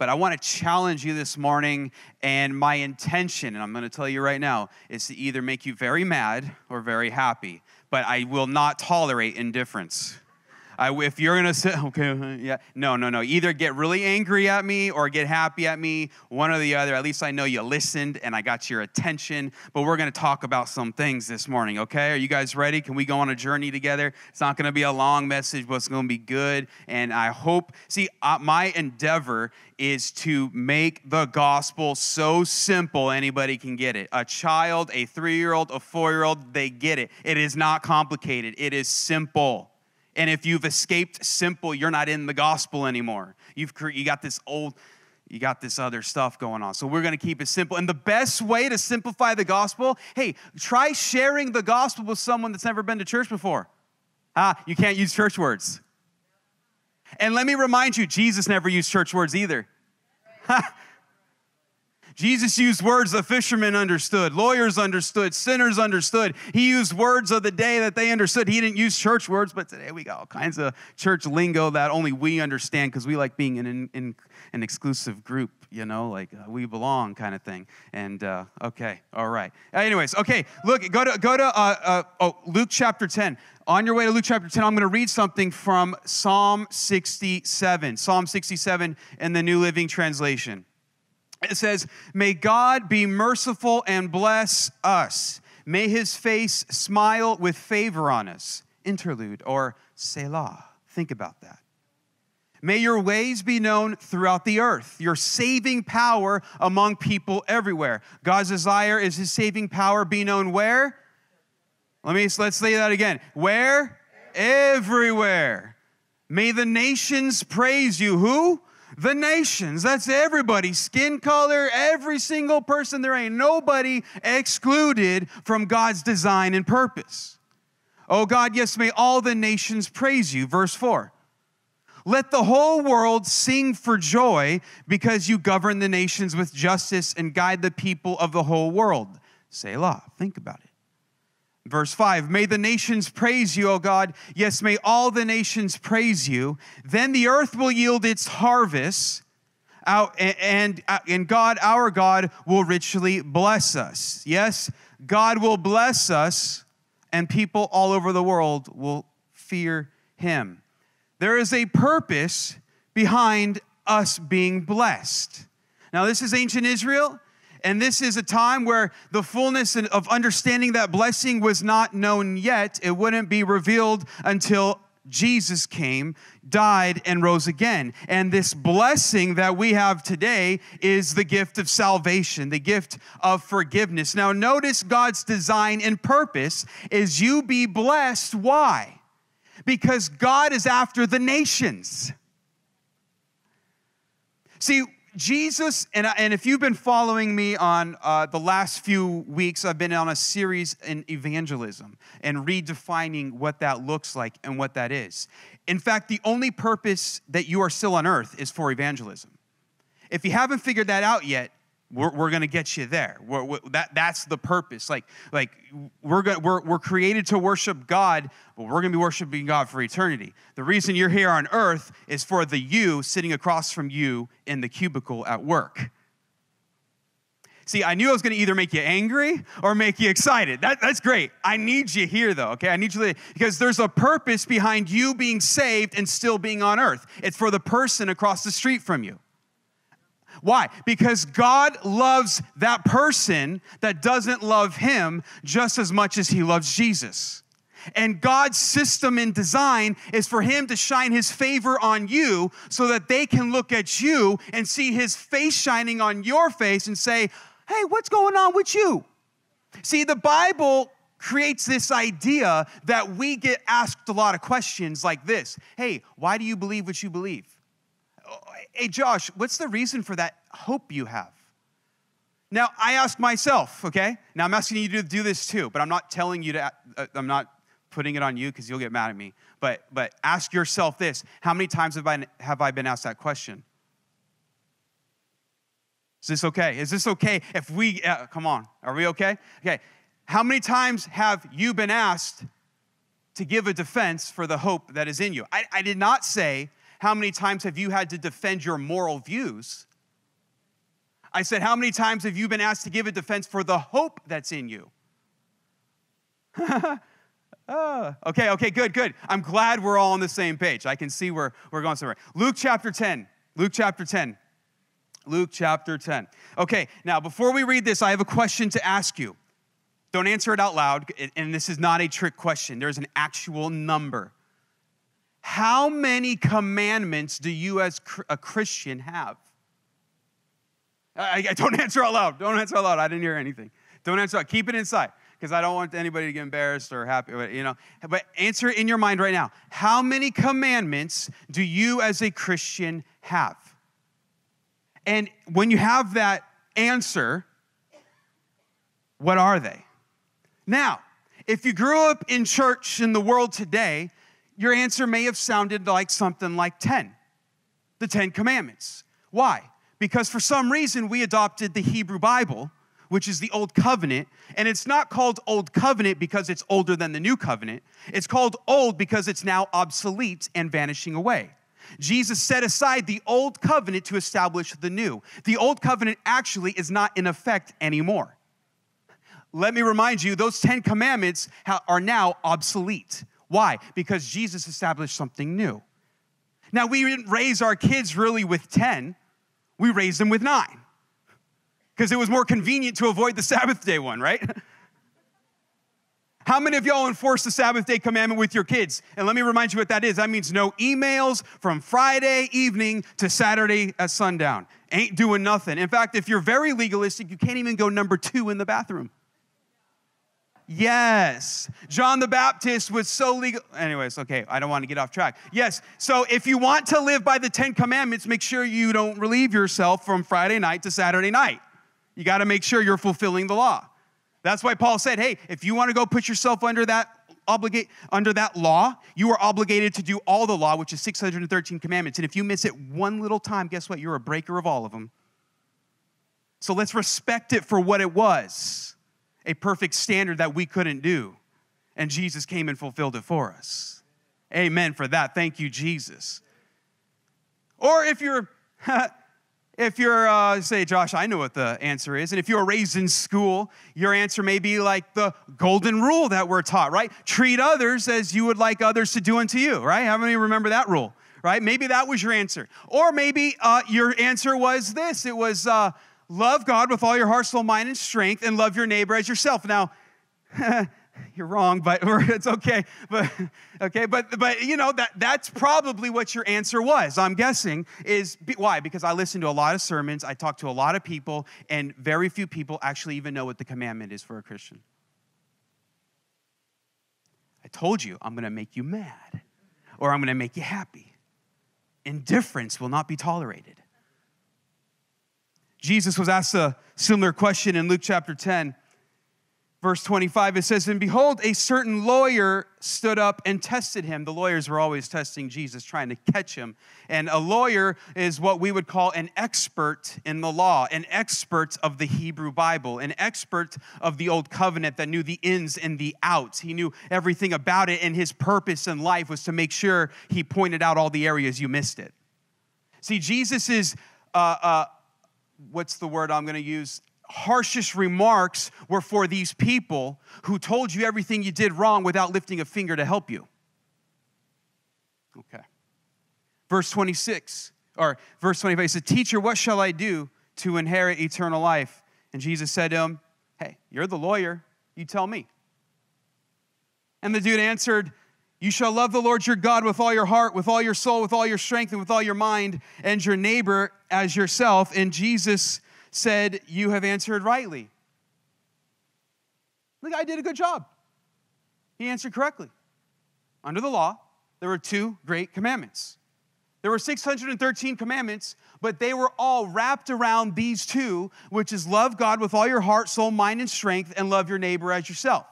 but I want to challenge you this morning. And my intention, and I'm going to tell you right now, is to either make you very mad or very happy. But I will not tolerate indifference. I, if you're gonna say, okay, yeah, no, no, no. Either get really angry at me or get happy at me, one or the other. At least I know you listened and I got your attention. But we're gonna talk about some things this morning, okay? Are you guys ready? Can we go on a journey together? It's not gonna be a long message, but it's gonna be good. And I hope, see, uh, my endeavor is to make the gospel so simple anybody can get it. A child, a three year old, a four year old, they get it. It is not complicated, it is simple. And if you've escaped simple, you're not in the gospel anymore. You've you got this old you got this other stuff going on. So we're going to keep it simple. And the best way to simplify the gospel, hey, try sharing the gospel with someone that's never been to church before. Ah, you can't use church words. And let me remind you, Jesus never used church words either. Jesus used words the fishermen understood, lawyers understood, sinners understood. He used words of the day that they understood. He didn't use church words, but today we got all kinds of church lingo that only we understand because we like being in, in, an exclusive group, you know, like uh, we belong kind of thing. And uh, okay, all right. Anyways, okay, look, go to go to uh, uh oh, Luke chapter ten. On your way to Luke chapter 10, I'm going to read something from Psalm 67. Psalm 67 in the New Living Translation. It says, May God be merciful and bless us. May his face smile with favor on us. Interlude or Selah. Think about that. May your ways be known throughout the earth, your saving power among people everywhere. God's desire is his saving power be known where? Let me let's say that again. Where? Everywhere. May the nations praise you. Who? The nations. That's everybody, skin color, every single person. There ain't nobody excluded from God's design and purpose. Oh God, yes, may all the nations praise you. Verse 4. Let the whole world sing for joy because you govern the nations with justice and guide the people of the whole world. Selah. Think about it. Verse 5 May the nations praise you, O God. Yes, may all the nations praise you. Then the earth will yield its harvest, and, uh, and God, our God, will richly bless us. Yes, God will bless us, and people all over the world will fear him. There is a purpose behind us being blessed. Now, this is ancient Israel. And this is a time where the fullness of understanding that blessing was not known yet. It wouldn't be revealed until Jesus came, died, and rose again. And this blessing that we have today is the gift of salvation, the gift of forgiveness. Now, notice God's design and purpose is you be blessed. Why? Because God is after the nations. See, Jesus, and, and if you've been following me on uh, the last few weeks, I've been on a series in evangelism and redefining what that looks like and what that is. In fact, the only purpose that you are still on earth is for evangelism. If you haven't figured that out yet, we're, we're going to get you there. We're, we're, that, that's the purpose. Like, like we're, gonna, we're, we're created to worship God, but we're going to be worshiping God for eternity. The reason you're here on earth is for the you sitting across from you in the cubicle at work. See, I knew I was going to either make you angry or make you excited. That, that's great. I need you here, though, okay? I need you to, because there's a purpose behind you being saved and still being on earth. It's for the person across the street from you. Why? Because God loves that person that doesn't love him just as much as he loves Jesus. And God's system and design is for him to shine his favor on you so that they can look at you and see his face shining on your face and say, Hey, what's going on with you? See, the Bible creates this idea that we get asked a lot of questions like this Hey, why do you believe what you believe? Hey, Josh, what's the reason for that hope you have? Now, I ask myself, okay? Now, I'm asking you to do this too, but I'm not telling you to, uh, I'm not putting it on you because you'll get mad at me. But, but ask yourself this How many times have I, have I been asked that question? Is this okay? Is this okay if we, uh, come on, are we okay? Okay. How many times have you been asked to give a defense for the hope that is in you? I, I did not say how many times have you had to defend your moral views? I said, how many times have you been asked to give a defense for the hope that's in you? oh, okay, okay, good, good. I'm glad we're all on the same page. I can see where we're going somewhere. Luke chapter 10. Luke chapter 10. Luke chapter 10. Okay, now before we read this, I have a question to ask you. Don't answer it out loud, and this is not a trick question. There's an actual number. How many commandments do you, as a Christian, have? I, I, don't answer out loud. Don't answer out loud. I didn't hear anything. Don't answer out. Keep it inside because I don't want anybody to get embarrassed or happy. You know, but answer in your mind right now. How many commandments do you, as a Christian, have? And when you have that answer, what are they? Now, if you grew up in church in the world today, your answer may have sounded like something like 10, the 10 commandments. Why? Because for some reason we adopted the Hebrew Bible, which is the Old Covenant, and it's not called Old Covenant because it's older than the New Covenant. It's called Old because it's now obsolete and vanishing away. Jesus set aside the old covenant to establish the new. The old covenant actually is not in effect anymore. Let me remind you, those 10 commandments are now obsolete. Why? Because Jesus established something new. Now, we didn't raise our kids really with 10, we raised them with nine because it was more convenient to avoid the Sabbath day one, right? How many of y'all enforce the Sabbath day commandment with your kids? And let me remind you what that is. That means no emails from Friday evening to Saturday at sundown. Ain't doing nothing. In fact, if you're very legalistic, you can't even go number two in the bathroom. Yes. John the Baptist was so legal. Anyways, okay, I don't want to get off track. Yes. So if you want to live by the 10 commandments, make sure you don't relieve yourself from Friday night to Saturday night. You got to make sure you're fulfilling the law. That's why Paul said, hey, if you want to go put yourself under that obligate under that law, you are obligated to do all the law, which is 613 commandments. And if you miss it one little time, guess what? You're a breaker of all of them. So let's respect it for what it was a perfect standard that we couldn't do. And Jesus came and fulfilled it for us. Amen for that. Thank you, Jesus. Or if you're If you're, uh, say, Josh, I know what the answer is. And if you were raised in school, your answer may be like the golden rule that we're taught, right? Treat others as you would like others to do unto you, right? How many remember that rule, right? Maybe that was your answer. Or maybe uh, your answer was this it was uh, love God with all your heart, soul, mind, and strength, and love your neighbor as yourself. Now, you're wrong, but it's okay. But okay, but but you know that that's probably what your answer was. I'm guessing is why because I listen to a lot of sermons, I talk to a lot of people, and very few people actually even know what the commandment is for a Christian. I told you I'm going to make you mad, or I'm going to make you happy. Indifference will not be tolerated. Jesus was asked a similar question in Luke chapter 10 verse 25, it says, And behold, a certain lawyer stood up and tested him. The lawyers were always testing Jesus, trying to catch him. And a lawyer is what we would call an expert in the law, an expert of the Hebrew Bible, an expert of the Old Covenant that knew the ins and the outs. He knew everything about it, and his purpose in life was to make sure he pointed out all the areas you missed it. See, Jesus is. Uh, uh, what's the word I'm going to use? harshest remarks were for these people who told you everything you did wrong without lifting a finger to help you. Okay. Verse 26, or verse 25, he said, Teacher, what shall I do to inherit eternal life? And Jesus said to him, Hey, you're the lawyer. You tell me. And the dude answered, You shall love the Lord your God with all your heart, with all your soul, with all your strength, and with all your mind, and your neighbor as yourself. And Jesus said, You have answered rightly. The guy did a good job. He answered correctly. Under the law, there were two great commandments. There were 613 commandments, but they were all wrapped around these two, which is love God with all your heart, soul, mind, and strength, and love your neighbor as yourself.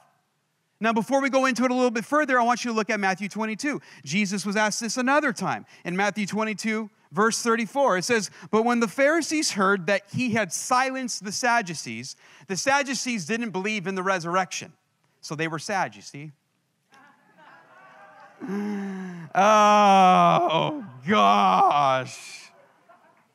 Now, before we go into it a little bit further, I want you to look at Matthew 22. Jesus was asked this another time. In Matthew 22, verse 34. It says, But when the Pharisees heard that he had silenced the Sadducees, the Sadducees didn't believe in the resurrection. So they were sad, you see. oh, gosh.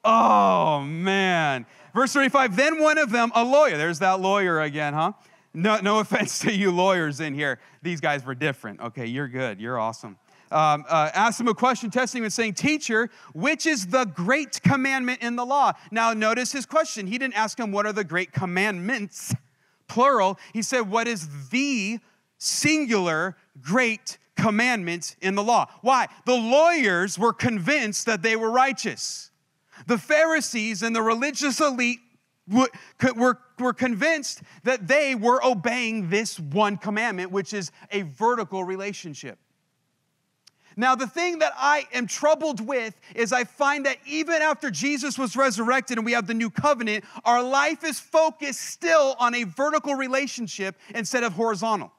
Oh, man. Verse 35 Then one of them, a lawyer, there's that lawyer again, huh? No, no offense to you lawyers in here. These guys were different. Okay, you're good. You're awesome. Um, uh, asked him a question, testing him and saying, Teacher, which is the great commandment in the law? Now, notice his question. He didn't ask him, What are the great commandments? Plural. He said, What is the singular great commandment in the law? Why? The lawyers were convinced that they were righteous. The Pharisees and the religious elite were, were convinced that they were obeying this one commandment, which is a vertical relationship. Now, the thing that I am troubled with is I find that even after Jesus was resurrected and we have the new covenant, our life is focused still on a vertical relationship instead of horizontal.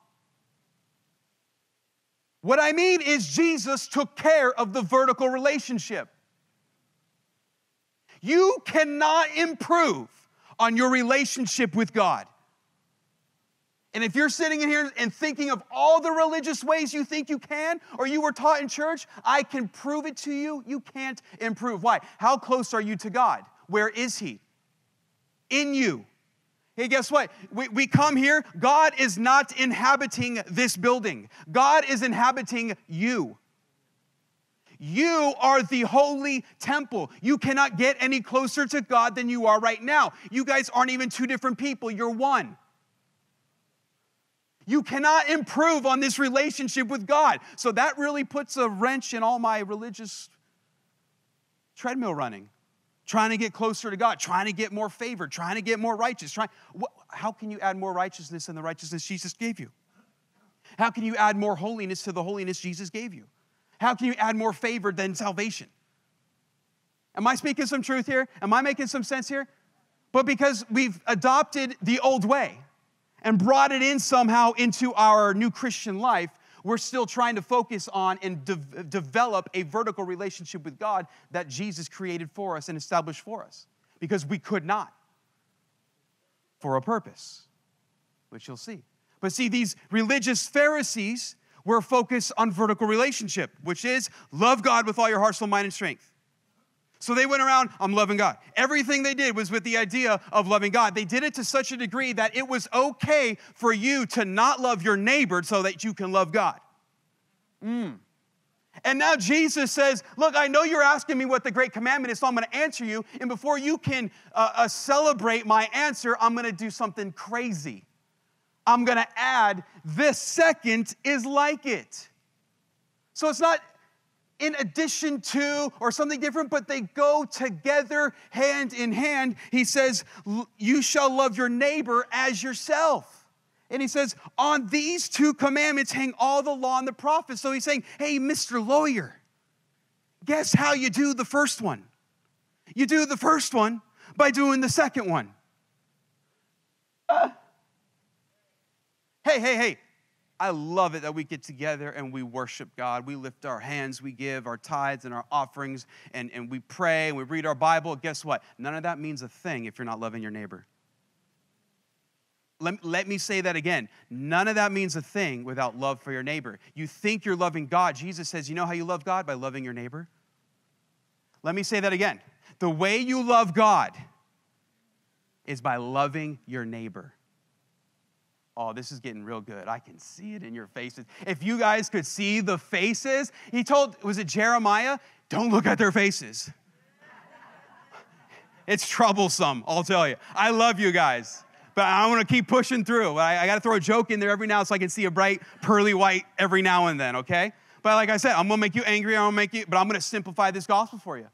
What I mean is, Jesus took care of the vertical relationship. You cannot improve on your relationship with God. And if you're sitting in here and thinking of all the religious ways you think you can, or you were taught in church, I can prove it to you. You can't improve. Why? How close are you to God? Where is He? In you. Hey, guess what? We, we come here, God is not inhabiting this building, God is inhabiting you. You are the holy temple. You cannot get any closer to God than you are right now. You guys aren't even two different people, you're one. You cannot improve on this relationship with God. So that really puts a wrench in all my religious treadmill running. Trying to get closer to God, trying to get more favor, trying to get more righteous. Trying, how can you add more righteousness than the righteousness Jesus gave you? How can you add more holiness to the holiness Jesus gave you? How can you add more favor than salvation? Am I speaking some truth here? Am I making some sense here? But because we've adopted the old way and brought it in somehow into our new Christian life, we're still trying to focus on and de- develop a vertical relationship with God that Jesus created for us and established for us because we could not for a purpose, which you'll see. But see, these religious Pharisees, we're focused on vertical relationship, which is love God with all your heart, soul, mind, and strength. So they went around, I'm loving God. Everything they did was with the idea of loving God. They did it to such a degree that it was okay for you to not love your neighbor so that you can love God. Mm. And now Jesus says, Look, I know you're asking me what the great commandment is, so I'm going to answer you. And before you can uh, uh, celebrate my answer, I'm going to do something crazy. I'm going to add, this second is like it. So it's not in addition to or something different, but they go together hand in hand. He says, You shall love your neighbor as yourself. And he says, On these two commandments hang all the law and the prophets. So he's saying, Hey, Mr. Lawyer, guess how you do the first one? You do the first one by doing the second one. Uh, Hey, hey, hey. I love it that we get together and we worship God. We lift our hands, we give our tithes and our offerings, and, and we pray and we read our Bible. Guess what? None of that means a thing if you're not loving your neighbor. Let, let me say that again. None of that means a thing without love for your neighbor. You think you're loving God. Jesus says, You know how you love God? By loving your neighbor. Let me say that again. The way you love God is by loving your neighbor. Oh, this is getting real good. I can see it in your faces. If you guys could see the faces, he told, was it Jeremiah? Don't look at their faces. It's troublesome, I'll tell you. I love you guys, but I want to keep pushing through. I, I got to throw a joke in there every now so I can see a bright, pearly white every now and then, okay? But like I said, I'm going to make you angry. I'm going to make you, but I'm going to simplify this gospel for you.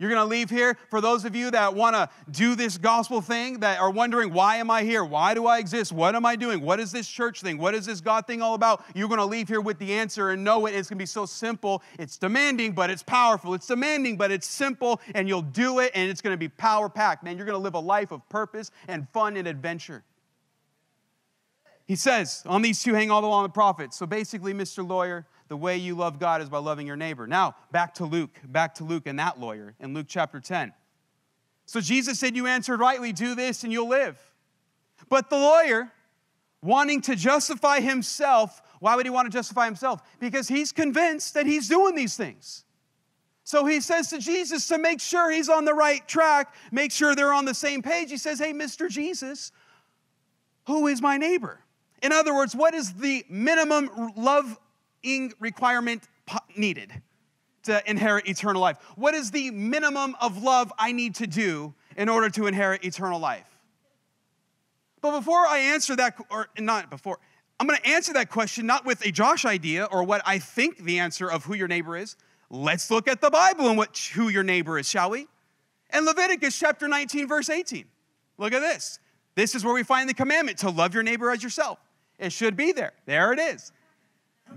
You're going to leave here. For those of you that want to do this gospel thing, that are wondering, why am I here? Why do I exist? What am I doing? What is this church thing? What is this God thing all about? You're going to leave here with the answer and know it. It's going to be so simple. It's demanding, but it's powerful. It's demanding, but it's simple, and you'll do it, and it's going to be power packed. Man, you're going to live a life of purpose and fun and adventure. He says, on these two hang all the law and the prophets. So basically, Mr. Lawyer, the way you love God is by loving your neighbor. Now, back to Luke, back to Luke and that lawyer in Luke chapter 10. So Jesus said, You answered rightly, do this and you'll live. But the lawyer wanting to justify himself. Why would he want to justify himself? Because he's convinced that he's doing these things. So he says to Jesus to make sure he's on the right track, make sure they're on the same page. He says, Hey, Mr. Jesus, who is my neighbor? In other words, what is the minimum loving requirement needed to inherit eternal life? What is the minimum of love I need to do in order to inherit eternal life? But before I answer that, or not before, I'm going to answer that question not with a Josh idea or what I think the answer of who your neighbor is. Let's look at the Bible and what who your neighbor is, shall we? In Leviticus chapter 19, verse 18. Look at this. This is where we find the commandment to love your neighbor as yourself. It should be there. There it is.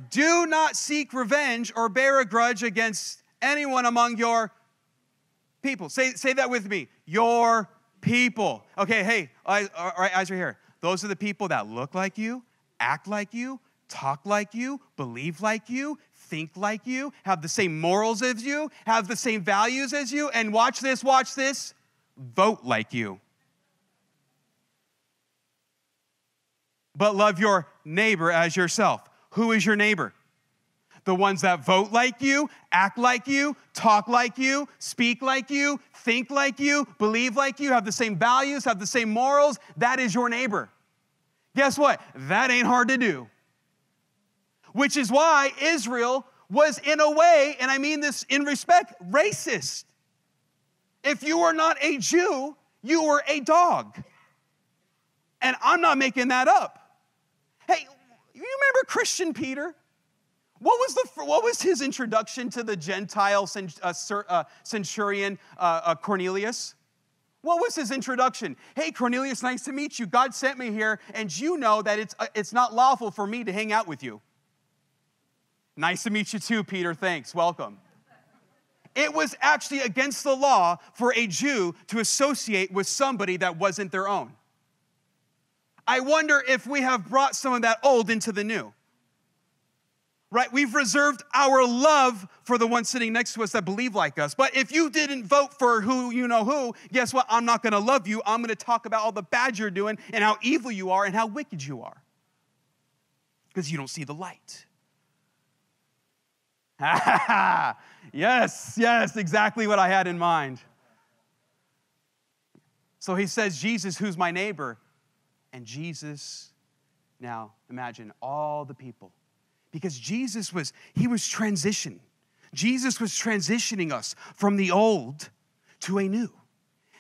Do not seek revenge or bear a grudge against anyone among your people. Say, say that with me. Your people. Okay, hey, all right, eyes are here. Those are the people that look like you, act like you, talk like you, believe like you, think like you, have the same morals as you, have the same values as you, and watch this, watch this, vote like you. But love your neighbor as yourself. Who is your neighbor? The ones that vote like you, act like you, talk like you, speak like you, think like you, believe like you, have the same values, have the same morals. That is your neighbor. Guess what? That ain't hard to do. Which is why Israel was, in a way, and I mean this in respect, racist. If you were not a Jew, you were a dog. And I'm not making that up. You remember Christian Peter? What was, the, what was his introduction to the Gentile uh, uh, centurion uh, Cornelius? What was his introduction? Hey, Cornelius, nice to meet you. God sent me here, and you know that it's, it's not lawful for me to hang out with you. Nice to meet you too, Peter. Thanks. Welcome. It was actually against the law for a Jew to associate with somebody that wasn't their own. I wonder if we have brought some of that old into the new right? We've reserved our love for the ones sitting next to us that believe like us. But if you didn't vote for who you know who, guess what? I'm not going to love you. I'm going to talk about all the bad you're doing and how evil you are and how wicked you are because you don't see the light. yes, yes, exactly what I had in mind. So he says, Jesus, who's my neighbor? And Jesus, now imagine all the people because Jesus was, he was transitioning. Jesus was transitioning us from the old to a new.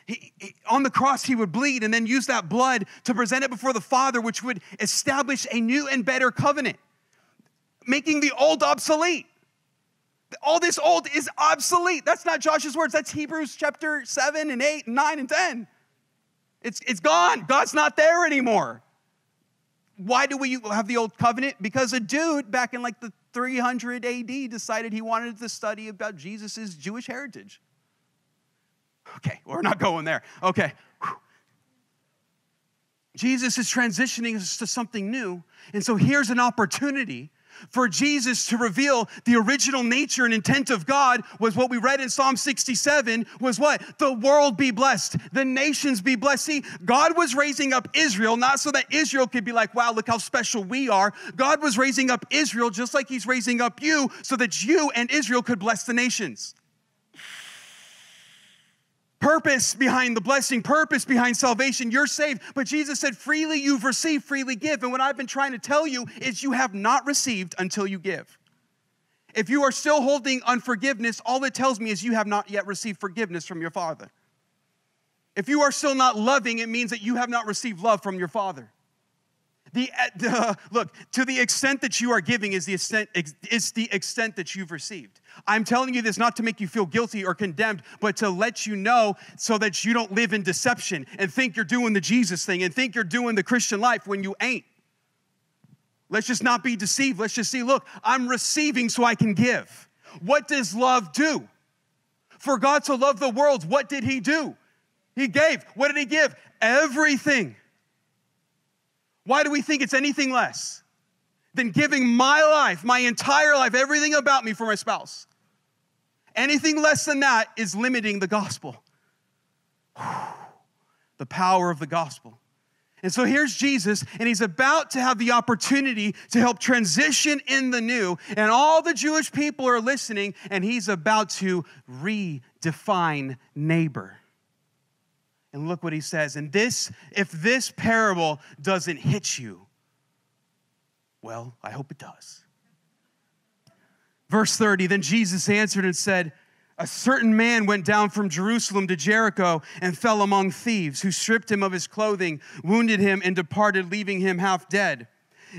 He, he, on the cross, he would bleed and then use that blood to present it before the Father, which would establish a new and better covenant, making the old obsolete. All this old is obsolete. That's not Josh's words. That's Hebrews chapter 7 and 8 and 9 and 10. It's, it's gone. God's not there anymore. Why do we have the old covenant? Because a dude back in like the 300 AD decided he wanted to study about Jesus' Jewish heritage. Okay, we're not going there. Okay. Jesus is transitioning us to something new. And so here's an opportunity for Jesus to reveal the original nature and intent of God was what we read in Psalm 67 was what? The world be blessed, the nations be blessed. See, God was raising up Israel not so that Israel could be like, wow, look how special we are. God was raising up Israel just like he's raising up you so that you and Israel could bless the nations purpose behind the blessing, purpose behind salvation. You're saved. But Jesus said, freely you've received, freely give. And what I've been trying to tell you is you have not received until you give. If you are still holding unforgiveness, all it tells me is you have not yet received forgiveness from your Father. If you are still not loving, it means that you have not received love from your Father. The, uh, look, to the extent that you are giving is the extent, is the extent that you've received. I'm telling you this not to make you feel guilty or condemned, but to let you know so that you don't live in deception and think you're doing the Jesus thing and think you're doing the Christian life when you ain't. Let's just not be deceived. Let's just see, look, I'm receiving so I can give. What does love do? For God to love the world, what did He do? He gave. What did He give? Everything. Why do we think it's anything less than giving my life, my entire life, everything about me for my spouse? Anything less than that is limiting the gospel. The power of the gospel. And so here's Jesus, and he's about to have the opportunity to help transition in the new. And all the Jewish people are listening, and he's about to redefine neighbor. And look what he says. And this, if this parable doesn't hit you, well, I hope it does. Verse 30 Then Jesus answered and said, a certain man went down from Jerusalem to Jericho and fell among thieves, who stripped him of his clothing, wounded him, and departed, leaving him half dead.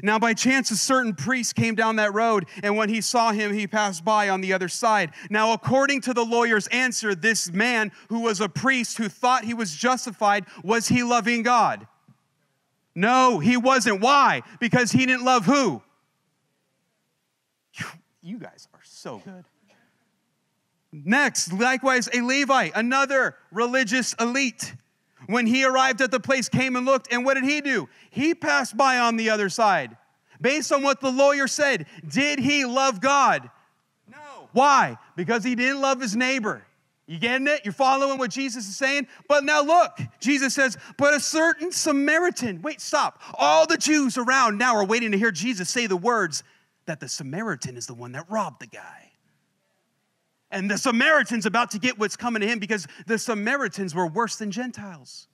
Now, by chance, a certain priest came down that road, and when he saw him, he passed by on the other side. Now, according to the lawyer's answer, this man who was a priest who thought he was justified, was he loving God? No, he wasn't. Why? Because he didn't love who? You guys are so good. Next, likewise, a Levite, another religious elite. When he arrived at the place, came and looked, and what did he do? He passed by on the other side. Based on what the lawyer said, did he love God? No. Why? Because he didn't love his neighbor. You getting it? You're following what Jesus is saying? But now look, Jesus says, but a certain Samaritan, wait, stop. All the Jews around now are waiting to hear Jesus say the words that the Samaritan is the one that robbed the guy. And the Samaritans about to get what's coming to him because the Samaritans were worse than Gentiles.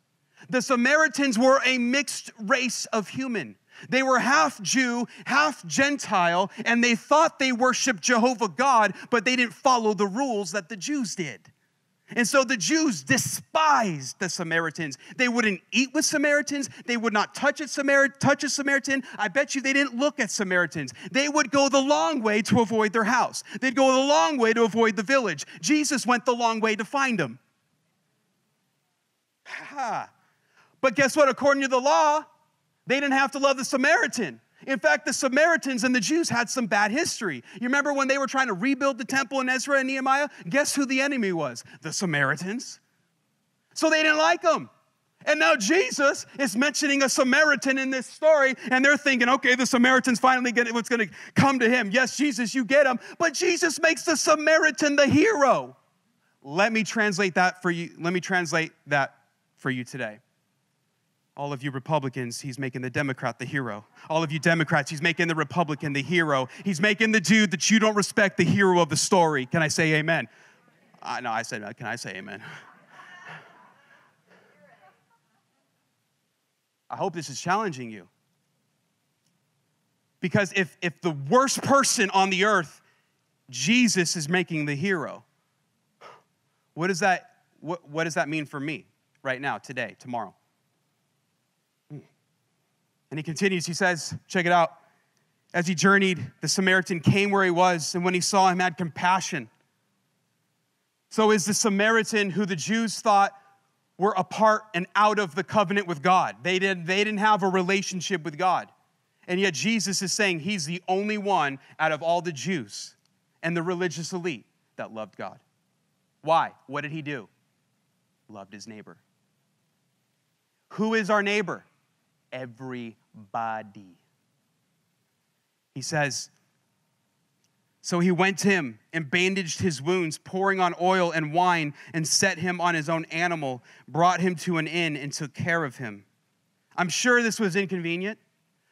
The Samaritans were a mixed race of human. They were half Jew, half Gentile, and they thought they worshiped Jehovah God, but they didn't follow the rules that the Jews did. And so the Jews despised the Samaritans. They wouldn't eat with Samaritans. They would not touch a, Samar- touch a Samaritan. I bet you they didn't look at Samaritans. They would go the long way to avoid their house. They'd go the long way to avoid the village. Jesus went the long way to find them. But guess what? According to the law, they didn't have to love the Samaritan. In fact, the Samaritans and the Jews had some bad history. You remember when they were trying to rebuild the temple in Ezra and Nehemiah? Guess who the enemy was? The Samaritans. So they didn't like them. And now Jesus is mentioning a Samaritan in this story, and they're thinking, okay, the Samaritan's finally getting what's going to come to him. Yes, Jesus, you get him. But Jesus makes the Samaritan the hero. Let me translate that for you. Let me translate that for you today. All of you Republicans, he's making the Democrat the hero. All of you Democrats, he's making the Republican the hero. He's making the dude that you don't respect the hero of the story. Can I say amen? Uh, no, I said, can I say amen? I hope this is challenging you. Because if, if the worst person on the earth, Jesus is making the hero, what does that, what, what does that mean for me right now, today, tomorrow? And he continues, he says, check it out. As he journeyed, the Samaritan came where he was, and when he saw him, had compassion. So is the Samaritan who the Jews thought were apart and out of the covenant with God. They didn't, they didn't have a relationship with God. And yet Jesus is saying he's the only one out of all the Jews and the religious elite that loved God. Why? What did he do? Loved his neighbor. Who is our neighbor? Everybody. He says, So he went to him and bandaged his wounds, pouring on oil and wine, and set him on his own animal, brought him to an inn, and took care of him. I'm sure this was inconvenient.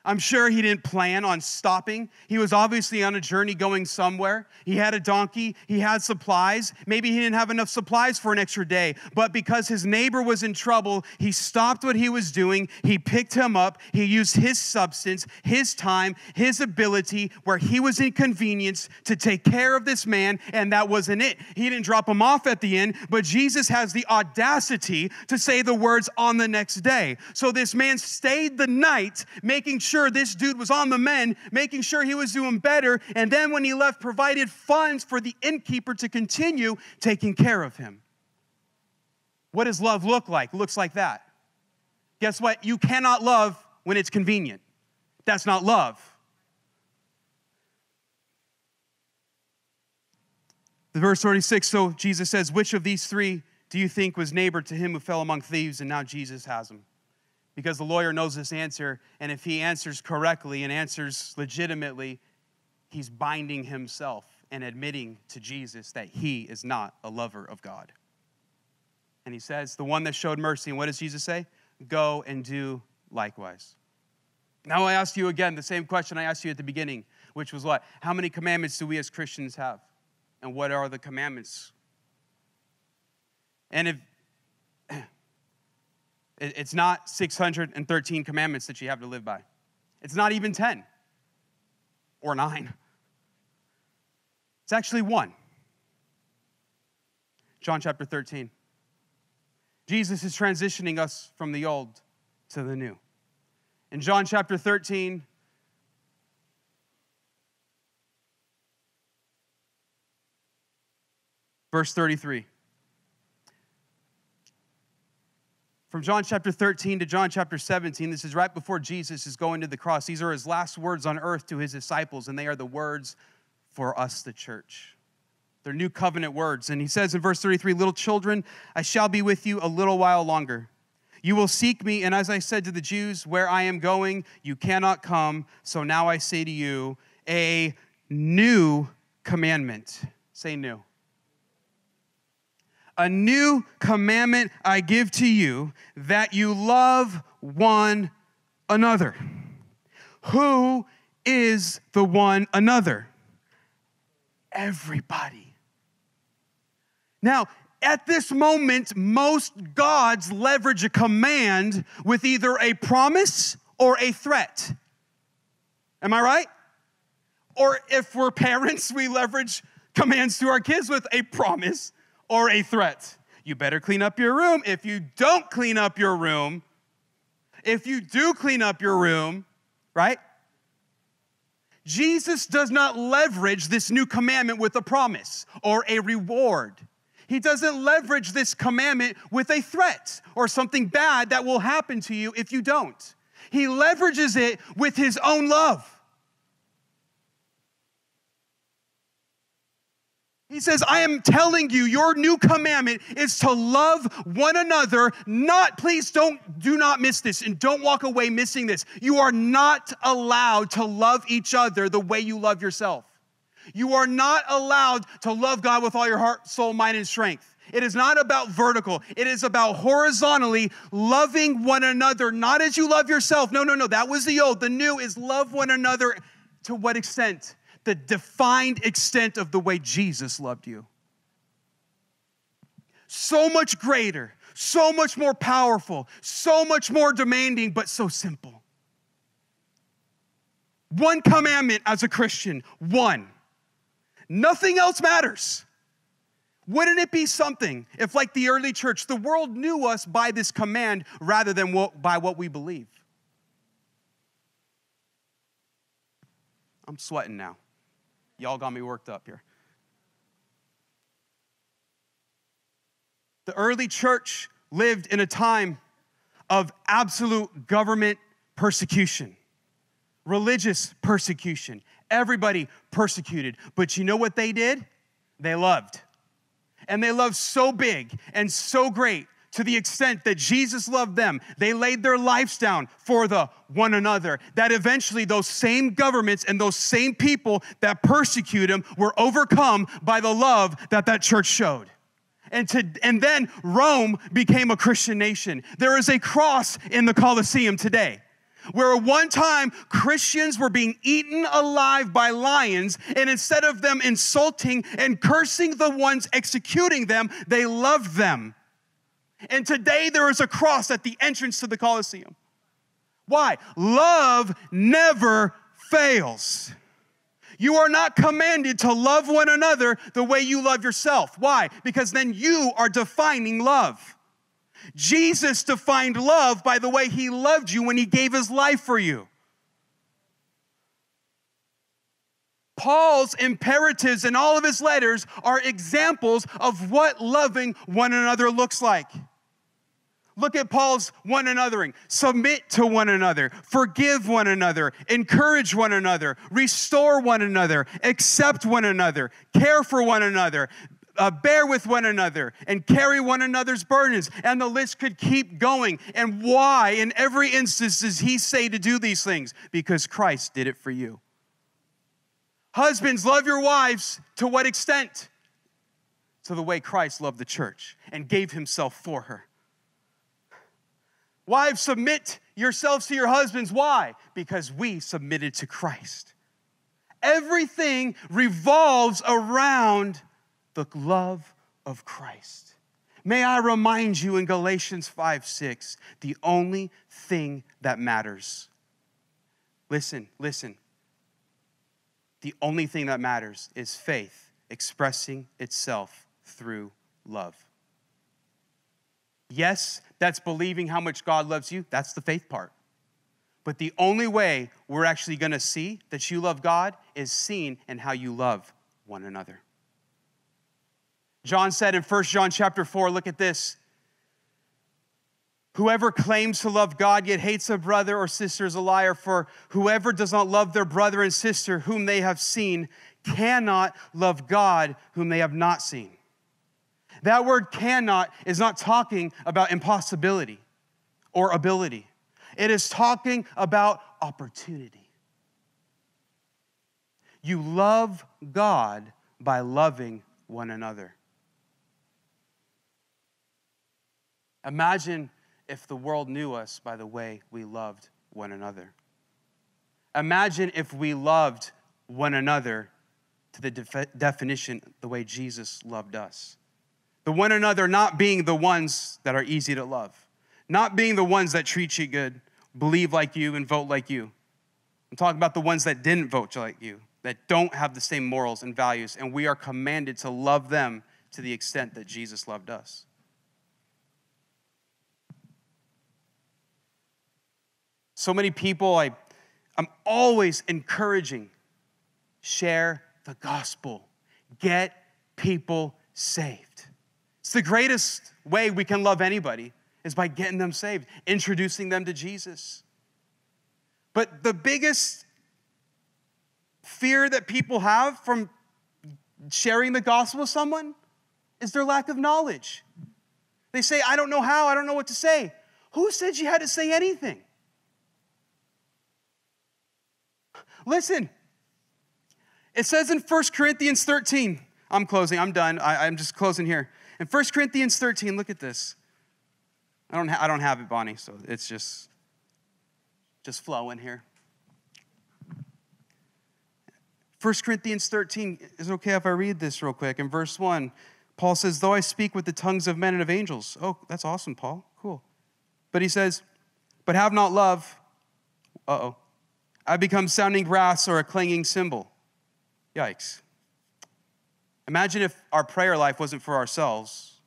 I'm sure he didn't plan on stopping. He was obviously on a journey going somewhere. He had a donkey, he had supplies. Maybe he didn't have enough supplies for an extra day, but because his neighbor was in trouble, he stopped what he was doing. He picked him up. He used his substance, his time, his ability, where he was inconvenienced to take care of this man, and that wasn't it. He didn't drop him off at the end, but Jesus has the audacity to say the words on the next day. So this man stayed the night, making sure sure this dude was on the mend, making sure he was doing better, and then when he left, provided funds for the innkeeper to continue taking care of him. What does love look like? looks like that. Guess what? You cannot love when it's convenient. That's not love. The verse 36 so Jesus says, Which of these three do you think was neighbor to him who fell among thieves? And now Jesus has him because the lawyer knows this answer. And if he answers correctly and answers legitimately, he's binding himself and admitting to Jesus that he is not a lover of God. And he says, The one that showed mercy. And what does Jesus say? Go and do likewise. Now I ask you again the same question I asked you at the beginning, which was what? How many commandments do we as Christians have? And what are the commandments? And if it's not 613 commandments that you have to live by, it's not even 10 or 9. It's actually one. John chapter 13. Jesus is transitioning us from the old to the new. In John chapter 13, verse 33. From John chapter 13 to John chapter 17, this is right before Jesus is going to the cross. These are his last words on earth to his disciples, and they are the words for us, the church. They're new covenant words. And he says in verse 33 Little children, I shall be with you a little while longer. You will seek me, and as I said to the Jews, where I am going, you cannot come. So now I say to you, a new commandment. Say new. A new commandment I give to you that you love one another. Who is the one another? Everybody. Now, at this moment, most gods leverage a command with either a promise or a threat. Am I right? Or if we're parents, we leverage commands to our kids with a promise or a threat. You better clean up your room. If you don't clean up your room, if you do clean up your room, right? Jesus does not leverage this new commandment with a promise or a reward. He doesn't leverage this commandment with a threat or something bad that will happen to you if you don't. He leverages it with his own love. He says, I am telling you, your new commandment is to love one another. Not, please don't, do not miss this and don't walk away missing this. You are not allowed to love each other the way you love yourself. You are not allowed to love God with all your heart, soul, mind, and strength. It is not about vertical. It is about horizontally loving one another, not as you love yourself. No, no, no. That was the old. The new is love one another to what extent? The defined extent of the way Jesus loved you. So much greater, so much more powerful, so much more demanding, but so simple. One commandment as a Christian, one. Nothing else matters. Wouldn't it be something if, like the early church, the world knew us by this command rather than what, by what we believe? I'm sweating now. Y'all got me worked up here. The early church lived in a time of absolute government persecution, religious persecution, everybody persecuted. But you know what they did? They loved. And they loved so big and so great to the extent that Jesus loved them. They laid their lives down for the one another. That eventually those same governments and those same people that persecute him were overcome by the love that that church showed. And, to, and then Rome became a Christian nation. There is a cross in the Colosseum today where at one time Christians were being eaten alive by lions, and instead of them insulting and cursing the ones executing them, they loved them. And today there is a cross at the entrance to the Colosseum. Why? Love never fails. You are not commanded to love one another the way you love yourself. Why? Because then you are defining love. Jesus defined love by the way he loved you when he gave his life for you. Paul's imperatives in all of his letters are examples of what loving one another looks like. Look at Paul's one anothering. Submit to one another, forgive one another, encourage one another, restore one another, accept one another, care for one another, uh, bear with one another and carry one another's burdens. And the list could keep going. And why, in every instance, does he say to do these things? Because Christ did it for you. Husbands, love your wives to what extent? To the way Christ loved the church and gave himself for her. Wives, submit yourselves to your husbands. Why? Because we submitted to Christ. Everything revolves around the love of Christ. May I remind you in Galatians 5 6, the only thing that matters. Listen, listen. The only thing that matters is faith expressing itself through love. Yes, that's believing how much God loves you. That's the faith part. But the only way we're actually going to see that you love God is seen in how you love one another. John said in 1 John chapter 4, look at this. Whoever claims to love God yet hates a brother or sister is a liar, for whoever does not love their brother and sister whom they have seen cannot love God whom they have not seen. That word cannot is not talking about impossibility or ability, it is talking about opportunity. You love God by loving one another. Imagine if the world knew us by the way we loved one another. Imagine if we loved one another to the def- definition the way Jesus loved us. The one another not being the ones that are easy to love, not being the ones that treat you good, believe like you, and vote like you. I'm talking about the ones that didn't vote like you, that don't have the same morals and values, and we are commanded to love them to the extent that Jesus loved us. So many people, I, I'm always encouraging share the gospel, get people saved. It's the greatest way we can love anybody is by getting them saved, introducing them to Jesus. But the biggest fear that people have from sharing the gospel with someone is their lack of knowledge. They say, I don't know how, I don't know what to say. Who said you had to say anything? Listen, it says in 1 Corinthians 13, I'm closing, I'm done, I, am just closing here. In 1 Corinthians 13, look at this. I don't, ha- I don't have it, Bonnie, so it's just, just flowing here. 1 Corinthians 13, is it okay if I read this real quick? In verse 1, Paul says, Though I speak with the tongues of men and of angels. Oh, that's awesome, Paul. Cool. But he says, But have not love. Uh oh. I become sounding brass or a clanging cymbal. Yikes. Imagine if our prayer life wasn't for ourselves,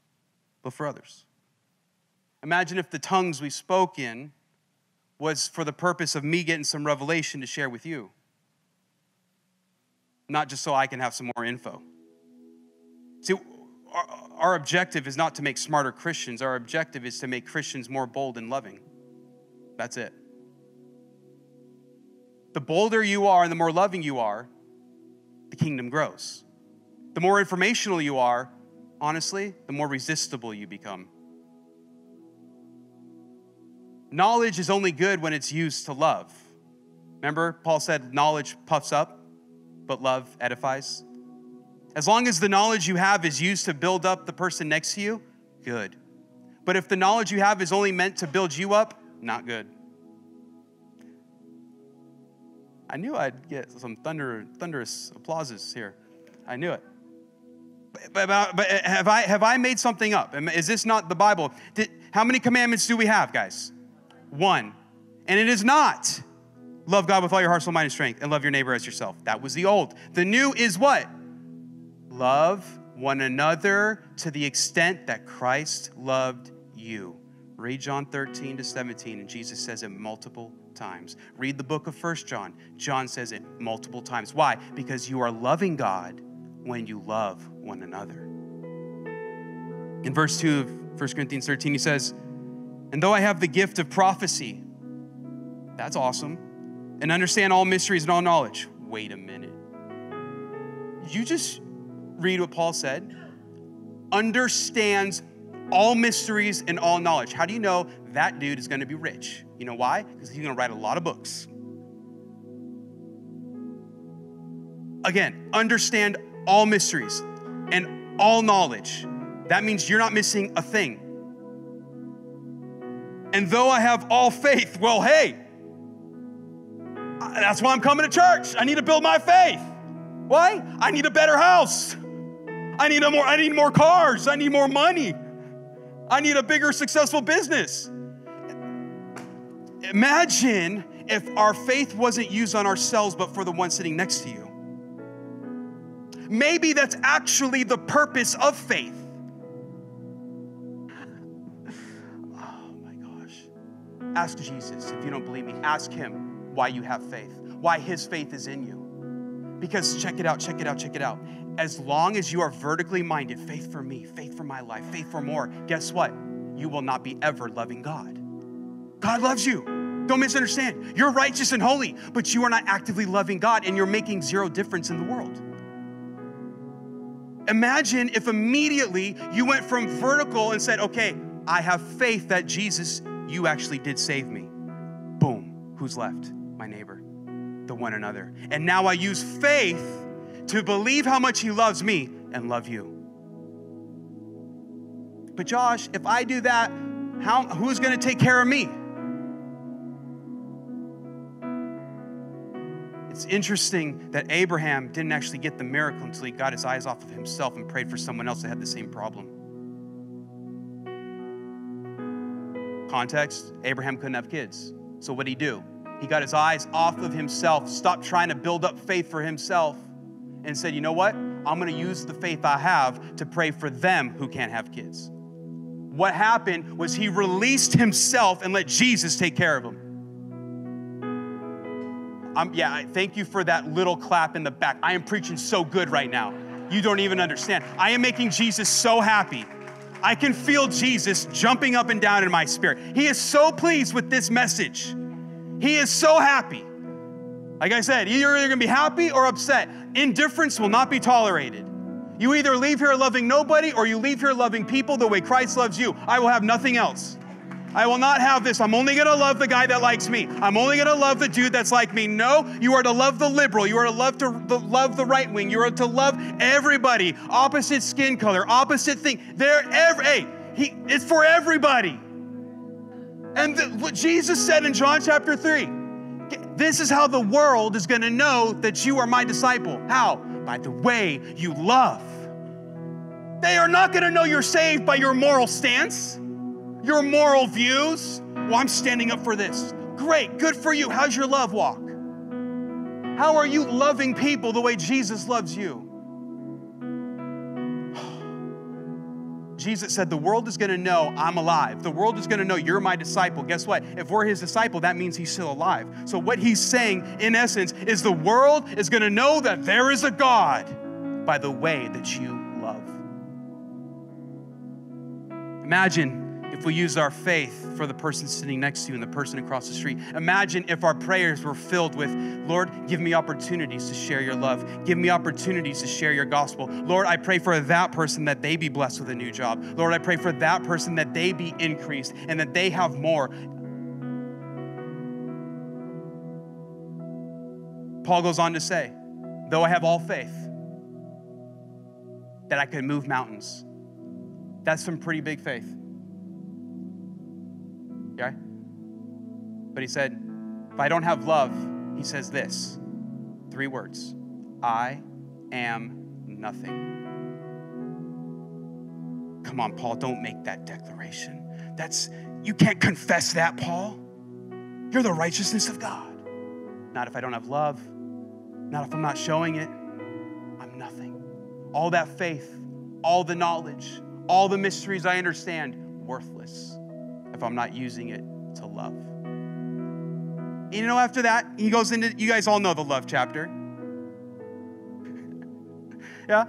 but for others. Imagine if the tongues we spoke in was for the purpose of me getting some revelation to share with you, not just so I can have some more info. See, our, our objective is not to make smarter Christians, our objective is to make Christians more bold and loving. That's it. The bolder you are and the more loving you are, the kingdom grows. The more informational you are, honestly, the more resistible you become. Knowledge is only good when it's used to love. Remember, Paul said, knowledge puffs up, but love edifies. As long as the knowledge you have is used to build up the person next to you, good. But if the knowledge you have is only meant to build you up, not good. I knew I'd get some thunder, thunderous applauses here. I knew it. But, but, but, uh, have, I, have I made something up? Is this not the Bible? Did, how many commandments do we have, guys? One. And it is not love God with all your heart, soul, mind, and strength, and love your neighbor as yourself. That was the old. The new is what? Love one another to the extent that Christ loved you. Read John 13 to 17, and Jesus says it multiple times. Read the book of First John. John says it multiple times. Why? Because you are loving God when you love one another. In verse 2 of 1 Corinthians 13, he says, And though I have the gift of prophecy, that's awesome, and understand all mysteries and all knowledge. Wait a minute. You just read what Paul said. Understands all mysteries and all knowledge. How do you know that dude is going to be rich? You know why? Because he's going to write a lot of books. Again, understand all mysteries and all knowledge. That means you're not missing a thing. And though I have all faith, well, hey, that's why I'm coming to church. I need to build my faith. Why? I need a better house. I need a more I need more cars. I need more money. I need a bigger successful business. Imagine if our faith wasn't used on ourselves but for the one sitting next to you. Maybe that's actually the purpose of faith. Oh my gosh. Ask Jesus if you don't believe me. Ask him why you have faith, why his faith is in you. Because check it out, check it out, check it out. As long as you are vertically minded, faith for me, faith for my life, faith for more, guess what? You will not be ever loving God. God loves you. Don't misunderstand. You're righteous and holy, but you are not actively loving God and you're making zero difference in the world. Imagine if immediately you went from vertical and said, okay, I have faith that Jesus, you actually did save me. Boom, who's left? My neighbor, the one another. And now I use faith to believe how much he loves me and love you. But Josh, if I do that, how, who's going to take care of me? It's interesting that Abraham didn't actually get the miracle until he got his eyes off of himself and prayed for someone else that had the same problem. Context Abraham couldn't have kids. So what did he do? He got his eyes off of himself, stopped trying to build up faith for himself, and said, You know what? I'm going to use the faith I have to pray for them who can't have kids. What happened was he released himself and let Jesus take care of him. Um, yeah, thank you for that little clap in the back. I am preaching so good right now. You don't even understand. I am making Jesus so happy. I can feel Jesus jumping up and down in my spirit. He is so pleased with this message. He is so happy. Like I said, you're either gonna be happy or upset. Indifference will not be tolerated. You either leave here loving nobody or you leave here loving people the way Christ loves you. I will have nothing else. I will not have this. I'm only gonna love the guy that likes me. I'm only gonna love the dude that's like me. No, you are to love the liberal. You are to love to love the right wing. You are to love everybody. Opposite skin color, opposite thing. They're every hey, he it's for everybody. And the, what Jesus said in John chapter 3, this is how the world is gonna know that you are my disciple. How? By the way you love. They are not gonna know you're saved by your moral stance your moral views. Well, I'm standing up for this. Great, good for you. How's your love walk? How are you loving people the way Jesus loves you? Jesus said, The world is going to know I'm alive. The world is going to know you're my disciple. Guess what? If we're his disciple, that means he's still alive. So, what he's saying, in essence, is the world is going to know that there is a God by the way that you love. Imagine if we use our faith for the person sitting next to you and the person across the street. Imagine if our prayers were filled with, Lord, give me opportunities to share your love. Give me opportunities to share your gospel. Lord, I pray for that person that they be blessed with a new job. Lord, I pray for that person that they be increased and that they have more. Paul goes on to say, though I have all faith, that I could move mountains. That's some pretty big faith. But he said, if I don't have love, he says this three words I am nothing. Come on, Paul, don't make that declaration. That's, you can't confess that, Paul. You're the righteousness of God. Not if I don't have love, not if I'm not showing it. I'm nothing. All that faith, all the knowledge, all the mysteries I understand, worthless if I'm not using it to love. You know, after that, he goes into, you guys all know the love chapter. yeah,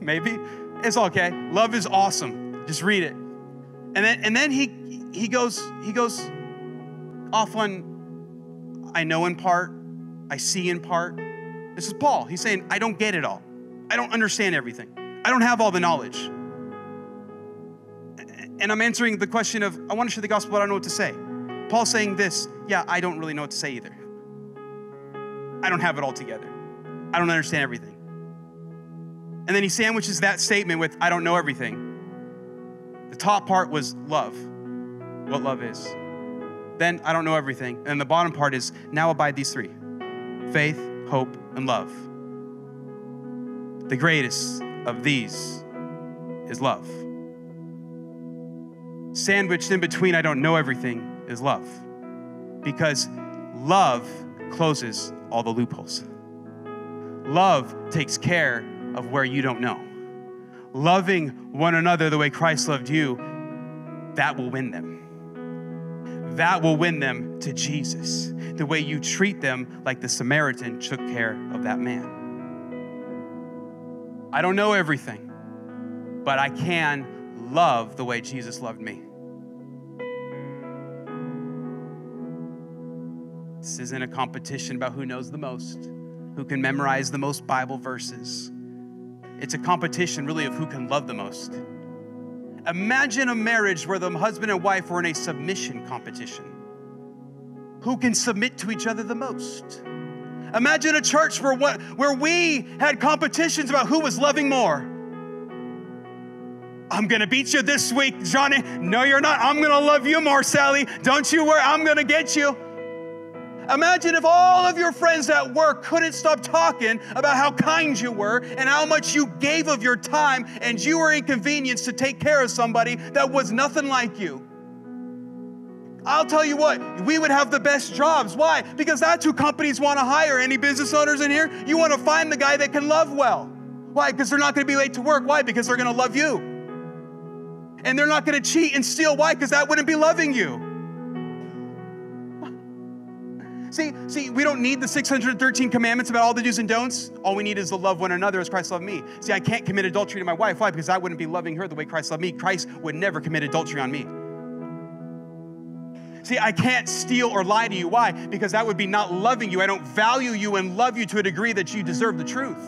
maybe. It's okay. Love is awesome. Just read it. And then and then he he goes he goes off on I know in part, I see in part. This is Paul. He's saying, I don't get it all. I don't understand everything. I don't have all the knowledge and I'm answering the question of, I want to share the gospel, but I don't know what to say. Paul's saying this, yeah, I don't really know what to say either. I don't have it all together. I don't understand everything. And then he sandwiches that statement with, I don't know everything. The top part was love, what love is. then I don't know everything. And the bottom part is now abide these three faith, hope, and love. The greatest of these is love. Sandwiched in between, I don't know everything, is love. Because love closes all the loopholes. Love takes care of where you don't know. Loving one another the way Christ loved you, that will win them. That will win them to Jesus. The way you treat them, like the Samaritan took care of that man. I don't know everything, but I can love the way Jesus loved me. This isn't a competition about who knows the most, who can memorize the most Bible verses. It's a competition, really, of who can love the most. Imagine a marriage where the husband and wife were in a submission competition. Who can submit to each other the most? Imagine a church where, what, where we had competitions about who was loving more. I'm gonna beat you this week, Johnny. No, you're not. I'm gonna love you more, Sally. Don't you worry, I'm gonna get you. Imagine if all of your friends at work couldn't stop talking about how kind you were and how much you gave of your time and you were inconvenienced to take care of somebody that was nothing like you. I'll tell you what, we would have the best jobs. Why? Because that's who companies want to hire. Any business owners in here? You want to find the guy that can love well. Why? Because they're not going to be late to work. Why? Because they're going to love you. And they're not going to cheat and steal. Why? Because that wouldn't be loving you. See, see, we don't need the 613 commandments about all the do's and don'ts. All we need is to love one another as Christ loved me. See, I can't commit adultery to my wife. Why? Because I wouldn't be loving her the way Christ loved me. Christ would never commit adultery on me. See, I can't steal or lie to you. Why? Because that would be not loving you. I don't value you and love you to a degree that you deserve the truth.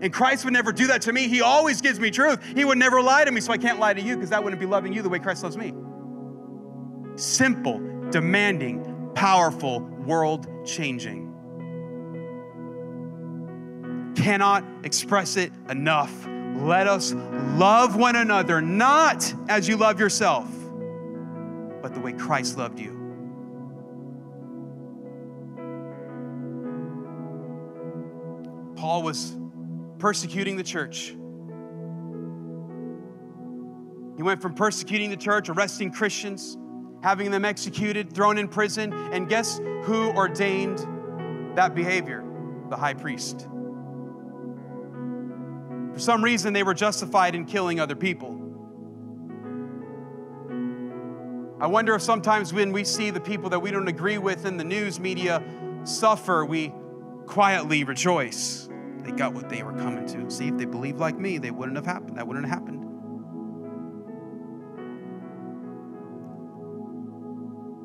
And Christ would never do that to me. He always gives me truth. He would never lie to me, so I can't lie to you because that wouldn't be loving you the way Christ loves me. Simple, demanding, powerful, world changing. Cannot express it enough. Let us love one another, not as you love yourself but the way Christ loved you. Paul was persecuting the church. He went from persecuting the church, arresting Christians, having them executed, thrown in prison, and guess who ordained that behavior? The high priest. For some reason, they were justified in killing other people. I wonder if sometimes when we see the people that we don't agree with in the news media suffer, we quietly rejoice. They got what they were coming to. See, if they believed like me, they wouldn't have happened. That wouldn't have happened.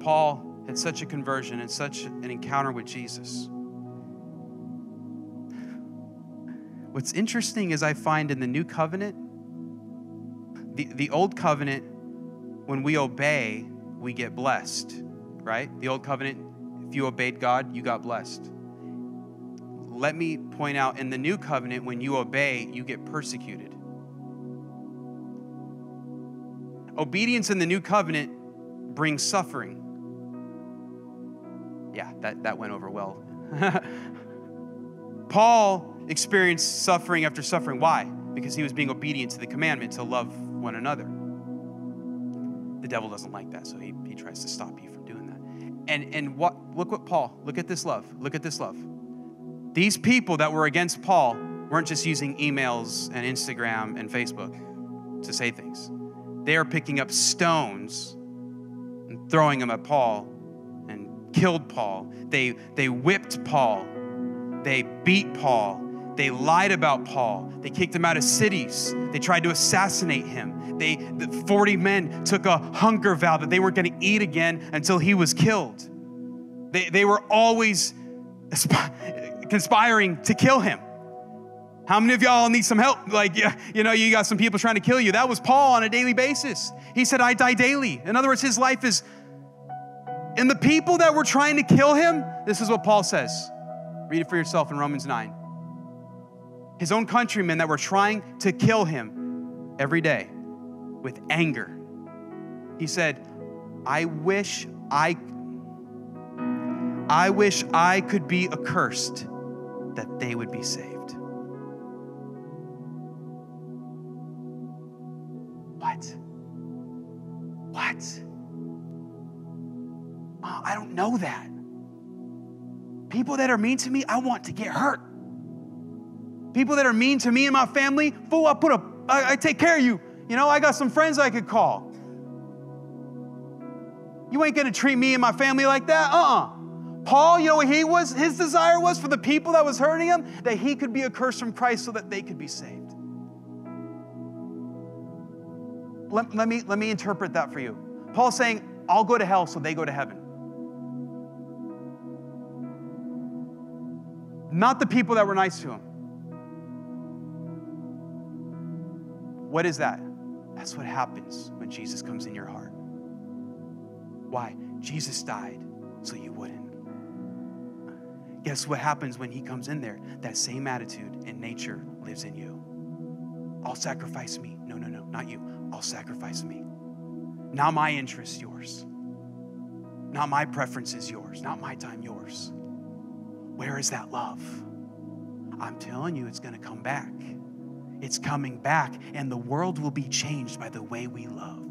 Paul had such a conversion and such an encounter with Jesus. What's interesting is I find in the new covenant, the, the old covenant when we obey, we get blessed, right? The old covenant, if you obeyed God, you got blessed. Let me point out in the new covenant, when you obey, you get persecuted. Obedience in the new covenant brings suffering. Yeah, that, that went over well. Paul experienced suffering after suffering. Why? Because he was being obedient to the commandment to love one another. The devil doesn't like that, so he, he tries to stop you from doing that. And, and what, look what Paul, look at this love. Look at this love. These people that were against Paul weren't just using emails and Instagram and Facebook to say things. They are picking up stones and throwing them at Paul killed Paul. They, they whipped Paul. They beat Paul. They lied about Paul. They kicked him out of cities. They tried to assassinate him. They, the 40 men took a hunger vow that they weren't going to eat again until he was killed. They, they were always conspiring to kill him. How many of y'all need some help? Like, you know, you got some people trying to kill you. That was Paul on a daily basis. He said, I die daily. In other words, his life is. And the people that were trying to kill him, this is what Paul says. Read it for yourself in Romans 9 his own countrymen that were trying to kill him every day with anger. He said, I wish I I wish I could be accursed that they would be saved. What? What? I don't know that. People that are mean to me, I want to get hurt. People that are mean to me and my family, fool, I put a, I, I take care of you. You know, I got some friends I could call. You ain't gonna treat me and my family like that. Uh-uh. Paul, you know what he was? His desire was for the people that was hurting him, that he could be a curse from Christ so that they could be saved. Let, let, me, let me interpret that for you. Paul's saying, I'll go to hell so they go to heaven. Not the people that were nice to him. What is that? That's what happens when Jesus comes in your heart. Why? Jesus died so you wouldn't. Guess what happens when he comes in there? That same attitude and nature lives in you. I'll sacrifice me. No, no, no, not you. I'll sacrifice me. Not my interest, yours. Not my preferences, yours. Not my time, yours. Where is that love? I'm telling you, it's going to come back. It's coming back, and the world will be changed by the way we love.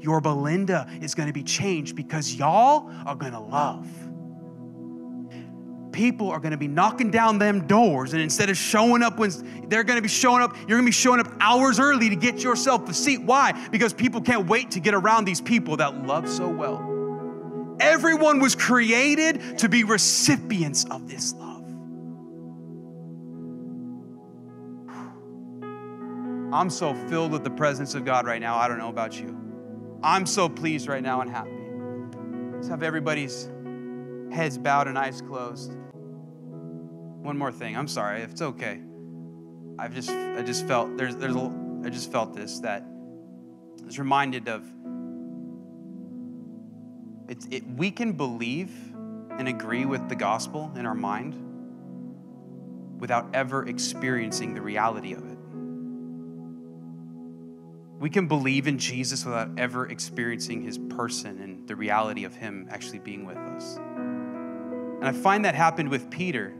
Your Belinda is going to be changed because y'all are going to love. People are going to be knocking down them doors, and instead of showing up when they're going to be showing up, you're going to be showing up hours early to get yourself a seat. Why? Because people can't wait to get around these people that love so well. Everyone was created to be recipients of this love. I'm so filled with the presence of God right now. I don't know about you. I'm so pleased right now and happy. Let's have everybody's heads bowed and eyes closed. One more thing. I'm sorry if it's okay. I've just I just felt there's there's a I just felt this that I was reminded of it's it we can believe and agree with the gospel in our mind without ever experiencing the reality of it. We can believe in Jesus without ever experiencing his person and the reality of him actually being with us. And I find that happened with Peter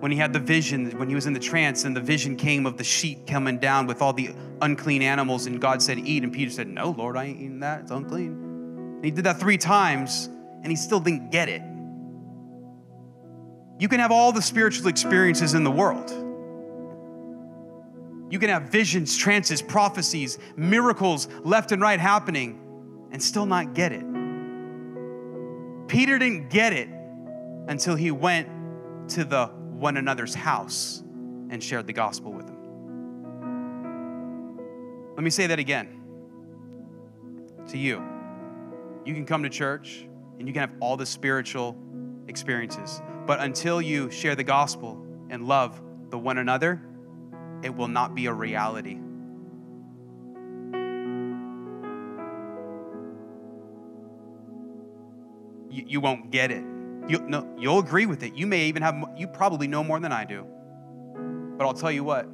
when he had the vision, when he was in the trance, and the vision came of the sheet coming down with all the unclean animals, and God said, Eat. And Peter said, No, Lord, I ain't eating that. It's unclean. And he did that three times, and he still didn't get it. You can have all the spiritual experiences in the world you can have visions, trances, prophecies, miracles left and right happening and still not get it. Peter didn't get it until he went to the one another's house and shared the gospel with them. Let me say that again to you. You can come to church and you can have all the spiritual experiences, but until you share the gospel and love the one another, it will not be a reality. You, you won't get it. You, no, you'll agree with it. You may even have, you probably know more than I do. But I'll tell you what,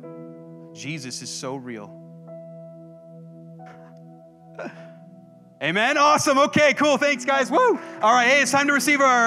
Jesus is so real. Amen. Awesome. Okay, cool. Thanks, guys. Woo. All right. Hey, it's time to receive our.